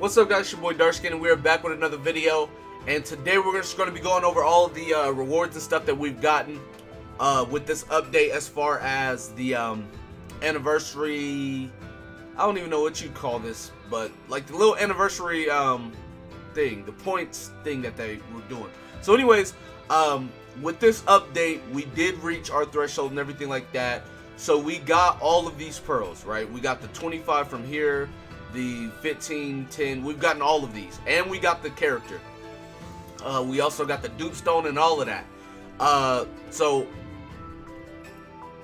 What's up guys, it's your boy Darkskin and we are back with another video. And today we're just going to be going over all the uh, rewards and stuff that we've gotten uh, with this update as far as the um, anniversary, I don't even know what you'd call this, but like the little anniversary um, thing, the points thing that they were doing. So anyways, um, with this update, we did reach our threshold and everything like that. So we got all of these pearls, right? We got the 25 from here, the 15, 10. We've gotten all of these. And we got the character. Uh, we also got the dupe stone and all of that. Uh, so,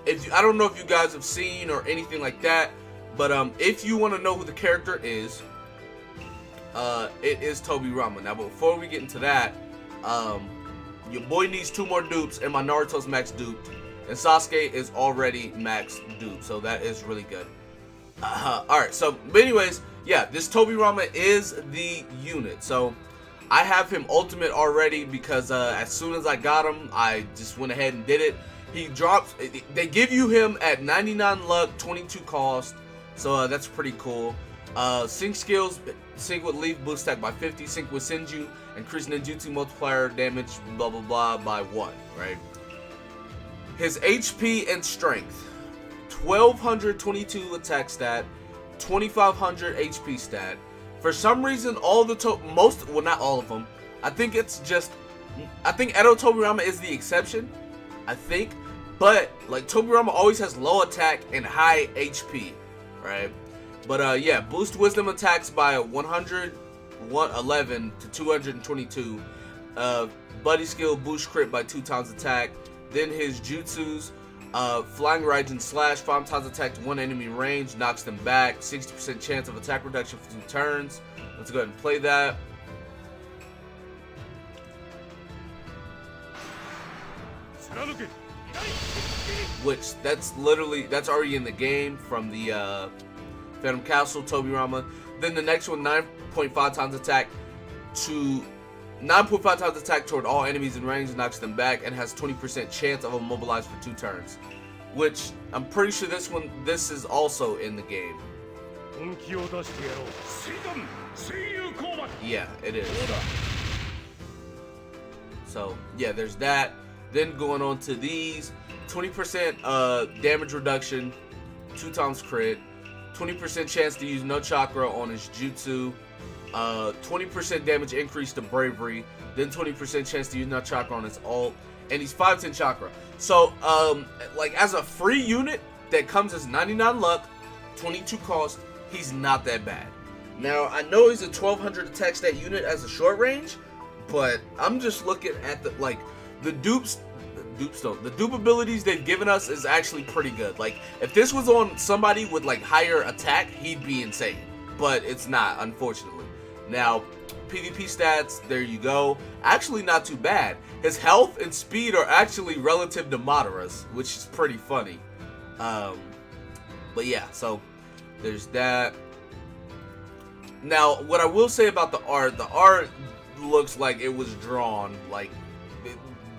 if you, I don't know if you guys have seen or anything like that, but um, if you want to know who the character is, uh, it is Tobirama. Now, before we get into that, um, your boy needs two more dupes, and my Naruto's max duped, and Sasuke is already max duped, so that is really good. Uh, Alright, so, anyways, yeah, this Tobirama is the unit. So, I have him ultimate already because uh, as soon as I got him, I just went ahead and did it. He drops, they give you him at 99 luck, 22 cost, so uh, that's pretty cool. Uh, sync skills, sync with leaf, boost stack by 50, sync with Senju, increase ninjutsu multiplier damage, blah blah blah, by 1, right? His HP and strength. 1222 attack stat, 2500 HP stat. For some reason, all the to most, well, not all of them. I think it's just, I think Edo Tobirama is the exception. I think, but like Tobirama always has low attack and high HP, right? But uh, yeah, boost wisdom attacks by 100, 111 to 222. Uh, buddy skill boost crit by two times attack. Then his jutsus uh, Flying Raijin Slash, 5 times attack to one enemy range, knocks them back, 60% chance of attack reduction for two turns. Let's go ahead and play that. Which, that's literally, that's already in the game from the uh, Phantom Castle, Tobirama. Then the next one, 9.5 times attack to 9.5 times attack toward all enemies in range knocks them back and has 20% chance of immobilize for two turns. Which, I'm pretty sure this one, this is also in the game. Yeah, it is. So, yeah, there's that. Then going on to these, 20% uh, damage reduction, 2 times crit, 20% chance to use no chakra on his jutsu, 20% uh, damage increase to bravery, then 20% chance to use no chakra on his ult, and he's 510 chakra. So, um, like as a free unit that comes as 99 luck, 22 cost, he's not that bad. Now, I know he's a 1200 attack stat unit as a short range, but I'm just looking at the, like, the dupes, the dupe stone, the dupe abilities they've given us is actually pretty good. Like, if this was on somebody with, like, higher attack, he'd be insane. But it's not, unfortunately. Now, PvP stats, there you go. Actually not too bad. His health and speed are actually relative to Madara's, which is pretty funny. Um, but yeah, so there's that. Now, what I will say about the art, the art looks like it was drawn, like,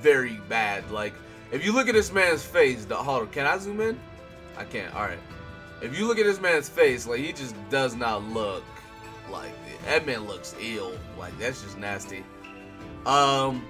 very bad. Like, if you look at this man's face, the hold on, can I zoom in? I can't. Alright. If you look at this man's face, like, he just does not look like that man looks ill. Like that's just nasty. Um,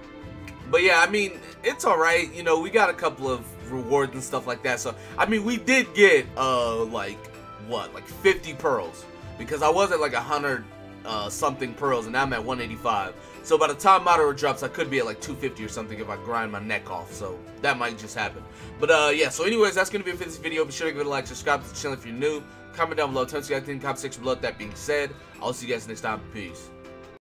but yeah, I mean it's all right. You know, we got a couple of rewards and stuff like that. So I mean, we did get uh like what like 50 pearls because I was at like a hundred uh, something pearls and now I'm at 185. So by the time Madara drops, I could be at like 250 or something if I grind my neck off. So that might just happen. But uh, yeah, so anyways, that's going to be it for this video. Be sure to give it a like, subscribe to the channel if you're new. Comment down below. Tell us you guys think comment section below. That being said, I'll see you guys next time. Peace.